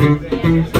Música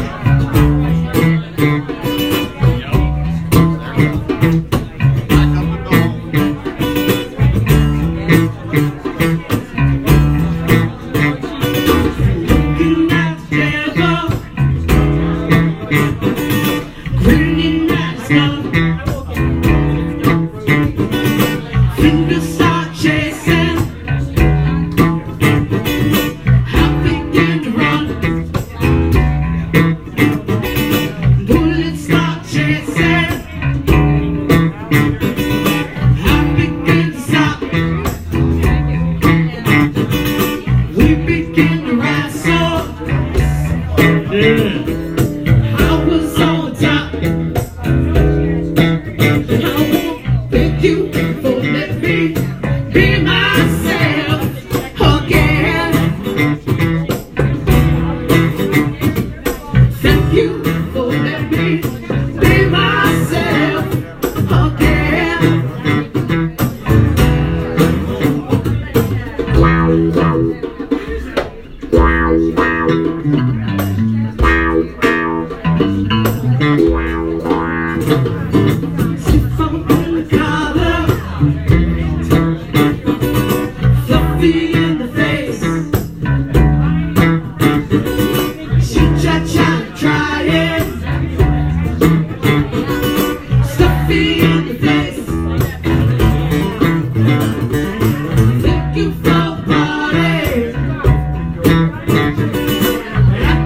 Mm-hmm.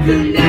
the night.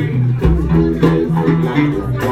Thank you.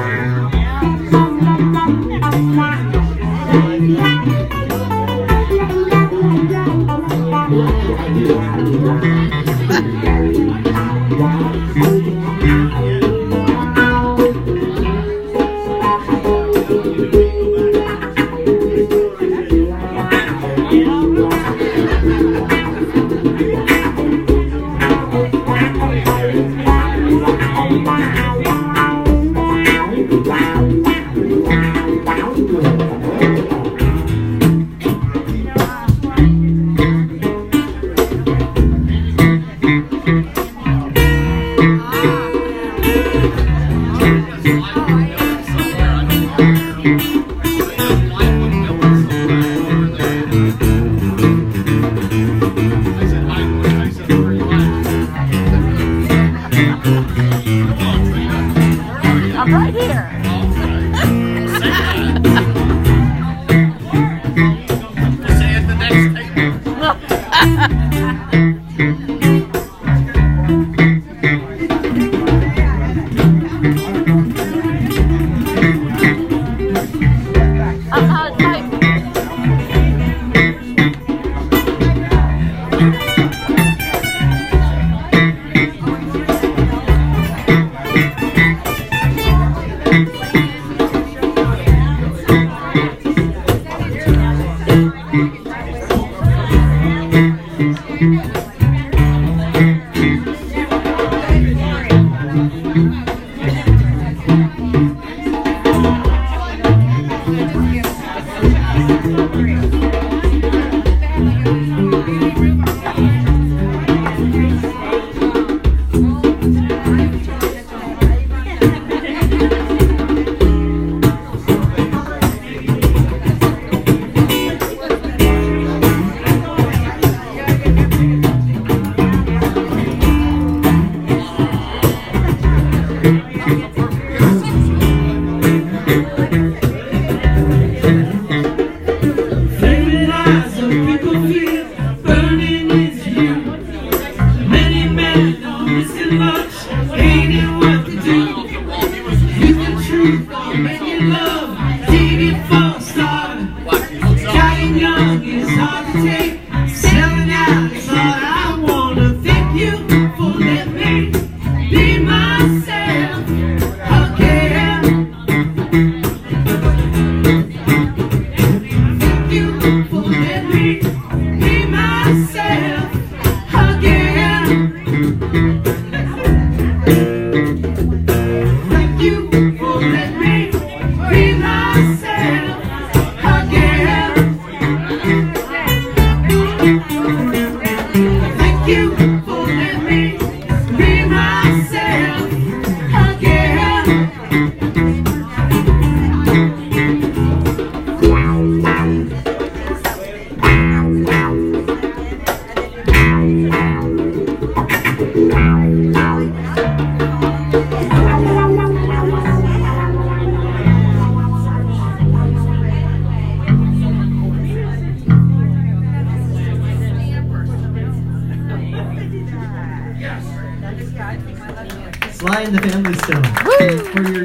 I'm right here. making love, and the Family Stone. For your